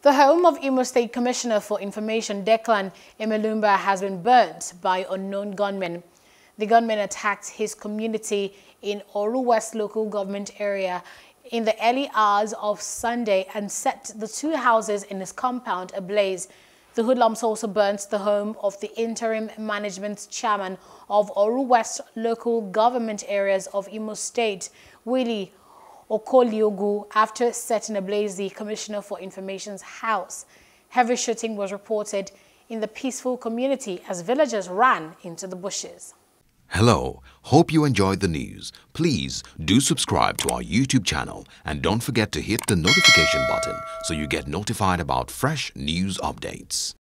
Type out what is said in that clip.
The home of Imo State Commissioner for Information, Declan Emelumba, has been burnt by unknown gunmen. The gunmen attacked his community in Oru West local government area in the early hours of Sunday and set the two houses in his compound ablaze. The hoodlums also burnt the home of the interim management chairman of Oru West local government areas of Imo State, Willie Okoliogu after setting ablaze the Commissioner for Information's house. Heavy shooting was reported in the peaceful community as villagers ran into the bushes. Hello, hope you enjoyed the news. Please do subscribe to our YouTube channel and don't forget to hit the notification button so you get notified about fresh news updates.